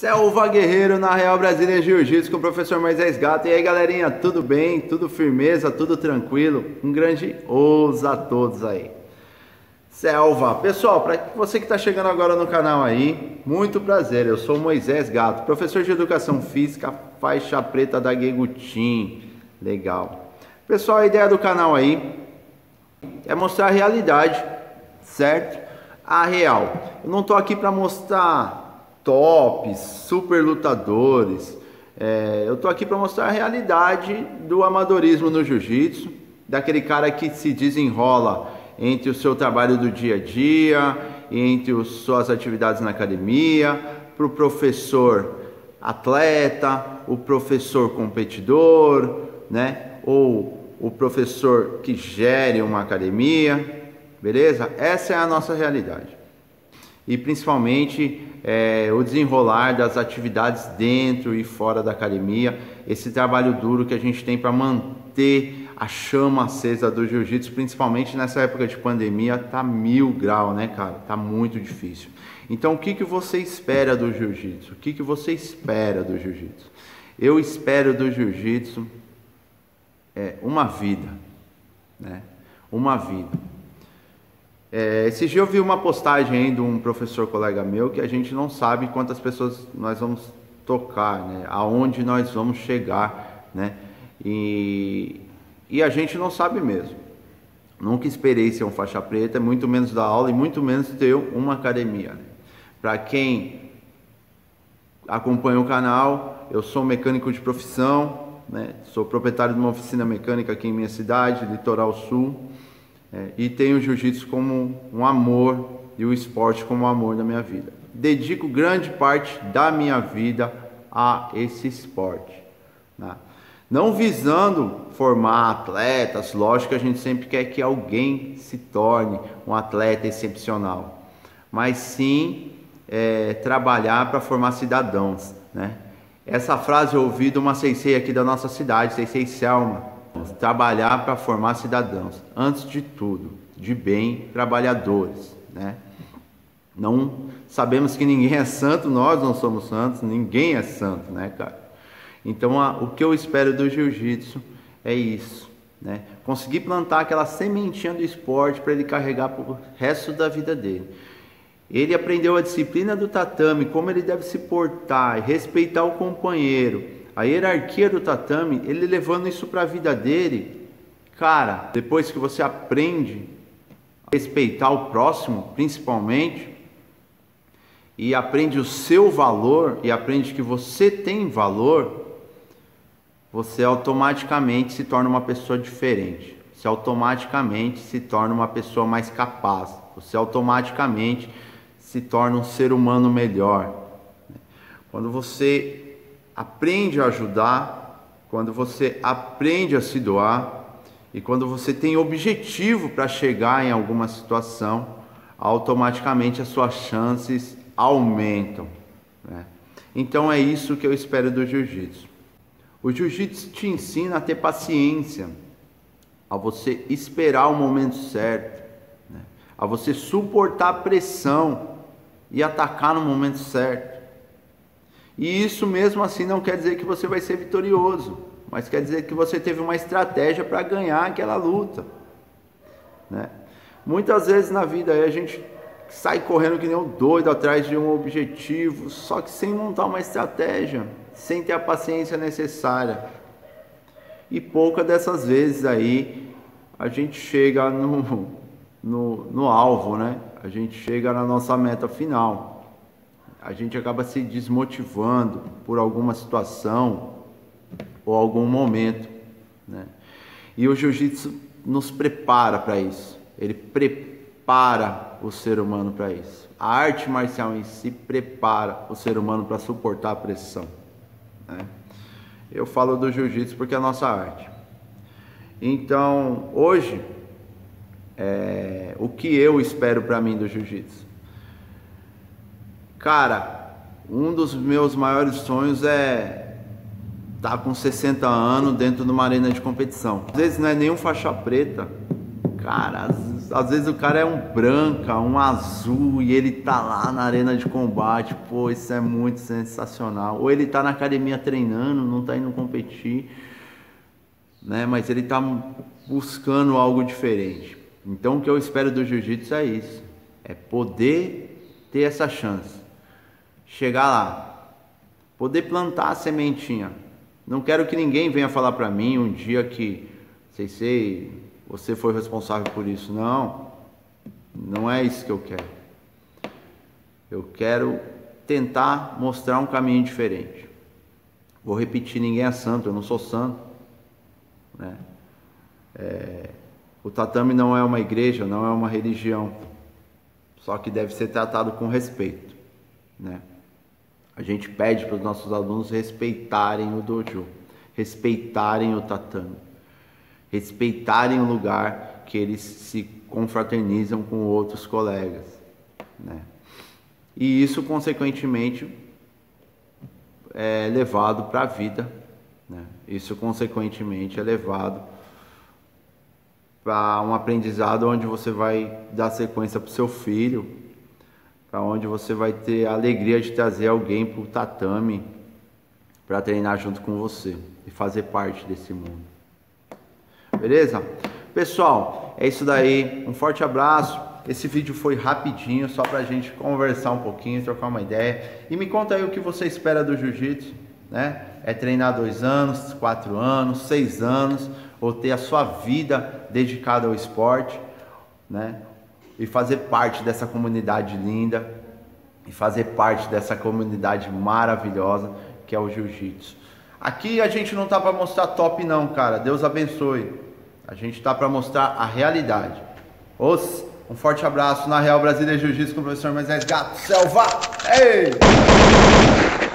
Selva Guerreiro na Real Brasília Jiu-Jitsu com o professor Moisés Gato. E aí, galerinha, tudo bem? Tudo firmeza? Tudo tranquilo? Um grande ousa a todos aí. Selva, pessoal, para você que está chegando agora no canal aí, muito prazer. Eu sou Moisés Gato, professor de Educação Física, faixa preta da Guegutim. Legal. Pessoal, a ideia do canal aí é mostrar a realidade, certo? A real. Eu não tô aqui para mostrar tops, super lutadores. É, eu tô aqui para mostrar a realidade do amadorismo no jiu-jitsu, daquele cara que se desenrola entre o seu trabalho do dia a dia, entre as suas atividades na academia, para o professor atleta, o professor competidor, né? Ou o professor que gere uma academia, beleza? Essa é a nossa realidade. E principalmente é, o desenrolar das atividades dentro e fora da academia, esse trabalho duro que a gente tem para manter a chama acesa do jiu-jitsu, principalmente nessa época de pandemia, tá mil grau, né, cara? Tá muito difícil. Então, o que, que você espera do jiu-jitsu? O que, que você espera do jiu-jitsu? Eu espero do jiu-jitsu é, uma vida, né? Uma vida. É, esse dia eu vi uma postagem aí de um professor colega meu que a gente não sabe quantas pessoas nós vamos tocar, né? Aonde nós vamos chegar, né? E, e a gente não sabe mesmo. Nunca esperei ser um faixa preta, muito menos dar aula e muito menos ter uma academia. Para quem acompanha o canal, eu sou mecânico de profissão, né? sou proprietário de uma oficina mecânica aqui em minha cidade, Litoral Sul. É, e tenho o jiu-jitsu como um amor e o esporte como um amor da minha vida. Dedico grande parte da minha vida a esse esporte. Né? Não visando formar atletas, lógico que a gente sempre quer que alguém se torne um atleta excepcional, mas sim é, trabalhar para formar cidadãos. Né? Essa frase eu ouvi de uma sensei aqui da nossa cidade, sensei Selma, trabalhar para formar cidadãos, antes de tudo, de bem trabalhadores, né? Não sabemos que ninguém é santo, nós não somos santos, ninguém é santo, né, cara? Então, a, o que eu espero do jiu-jitsu é isso, né? Conseguir plantar aquela sementinha do esporte para ele carregar para o resto da vida dele. Ele aprendeu a disciplina do tatame, como ele deve se portar, respeitar o companheiro, a hierarquia do tatame, ele levando isso para a vida dele, cara, depois que você aprende a respeitar o próximo, principalmente, e aprende o seu valor e aprende que você tem valor, você automaticamente se torna uma pessoa diferente. Você automaticamente se torna uma pessoa mais capaz. Você automaticamente se torna um ser humano melhor. Quando você aprende a ajudar, quando você aprende a se doar e quando você tem objetivo para chegar em alguma situação, automaticamente as suas chances aumentam. Né? Então é isso que eu espero do jiu-jitsu. O jiu-jitsu te ensina a ter paciência, a você esperar o momento certo, né? a você suportar a pressão e atacar no momento certo. E isso mesmo assim não quer dizer que você vai ser vitorioso, mas quer dizer que você teve uma estratégia para ganhar aquela luta. Né? Muitas vezes na vida a gente sai correndo que nem um doido atrás de um objetivo, só que sem montar uma estratégia, sem ter a paciência necessária. E poucas dessas vezes aí a gente chega no, no, no alvo, né? A gente chega na nossa meta final a gente acaba se desmotivando por alguma situação ou algum momento, né? E o jiu-jitsu nos prepara para isso. Ele prepara o ser humano para isso. A arte marcial em si prepara o ser humano para suportar a pressão. Né? Eu falo do jiu-jitsu porque é a nossa arte. Então, hoje, é, o que eu espero para mim do jiu-jitsu? Cara, um dos meus maiores sonhos é estar tá com 60 anos dentro de uma arena de competição. Às vezes não é nenhum faixa preta. Cara, às vezes o cara é um branca, um azul e ele tá lá na arena de combate. Pô, isso é muito sensacional. Ou ele tá na academia treinando, não tá indo competir, né? Mas ele tá buscando algo diferente. Então o que eu espero do jiu-jitsu é isso, é poder ter essa chance. Chegar lá, poder plantar a sementinha. Não quero que ninguém venha falar para mim um dia que, sei sei, você foi responsável por isso. Não, não é isso que eu quero. Eu quero tentar mostrar um caminho diferente. Vou repetir: ninguém é santo, eu não sou santo. Né? É, o tatame não é uma igreja, não é uma religião, só que deve ser tratado com respeito. Né? A gente pede para os nossos alunos respeitarem o dojo, respeitarem o tatame respeitarem o lugar que eles se confraternizam com outros colegas, né? E isso, consequentemente, é levado para a vida, né? Isso, consequentemente, é levado para um aprendizado onde você vai dar sequência para o seu filho, para onde você vai ter a alegria de trazer alguém para o tatame para treinar junto com você e fazer parte desse mundo. Beleza? Pessoal, é isso daí. Um forte abraço. Esse vídeo foi rapidinho, só pra gente conversar um pouquinho, trocar uma ideia. E me conta aí o que você espera do jiu-jitsu, né? É treinar dois anos, quatro anos, seis anos, ou ter a sua vida dedicada ao esporte, né? E fazer parte dessa comunidade linda, e fazer parte dessa comunidade maravilhosa que é o jiu-jitsu. Aqui a gente não tá para mostrar top não, cara. Deus abençoe. A gente está para mostrar a realidade. Os, um forte abraço na Real Brasília Jiu-Jitsu com o professor Moisés Gato Selva. Ei!